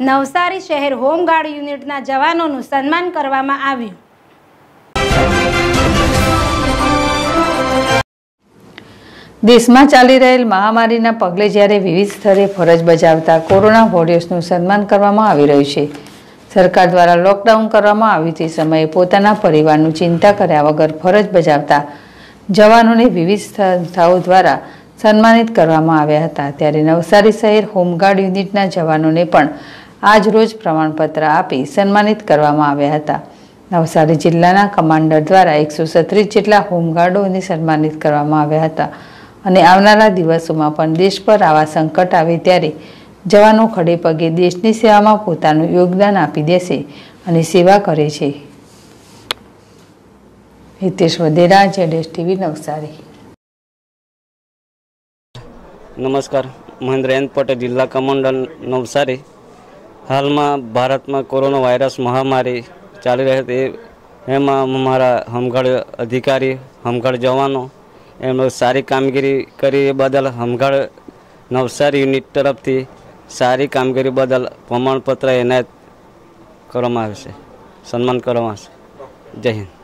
નવસારી શહેર હોમગાર્ડ યુનિટના જવાનોનું સન્માન કરવામાં આવ્યું. દેશમાં ચાલી રહેલ મહામારીના પગલે જ્યારે વિવિધ સ્તરે ફરજ બજાવતા કોરોના વોરિયર્સનું સન્માન કરવામાં આવી રહ્યું છે. સરકાર દ્વારા લોકડાઉન કરવામાં આવ્યું તે સમયે પોતાના પરિવારનું ચિંતા કર્યા વગર ફરજ બજાવતા જવાનોને વિવિધ સંસ્થાઓ દ્વારા સન્માનિત કરવામાં આવ્યા હતા. ત્યારે નવસારી શહેર હોમગાર્ડ યુનિટના જવાનોને પણ આજ રોજ પ્રમાણપત્ર આપી સન્માનિત કરવામાં આવ્યા હતા. નવસારી જિલ્લાના કમાન્ડર દ્વારા એકસો સત્રીસ જેટલા હોમગાર્ડોને સન્માનિત કરવામાં આવ્યા હતા અને આવનારા દિવસોમાં પણ દેશ પર આવા સંકટ આવે ત્યારે જવાનો ખડે પગે દેશની સેવામાં પોતાનું યોગદાન આપી દેશે અને સેવા કરે છે. હિતેશ વધેરા જેડેશ ટીવી, નવસારી. નમસ્કાર. મહેન્દ્ર એન પટેલ, જિલ્લા કમાન્ડર, નવસારી. હાલમાં ભારતમાં કોરોના વાયરસ મહામારી ચાલી રહી હતી એમાં અમારા હમઘડ અધિકારી હમઘડ જવાનો, એમનો સારી કામગીરી કરી બદલ હમઘડ નવસારી યુનિટ તરફથી સારી કામગીરી બદલ પ્રમાણપત્ર એનાયત કરવામાં આવે છે સન્માન કરવામાં આવશે. જય હિન્દ.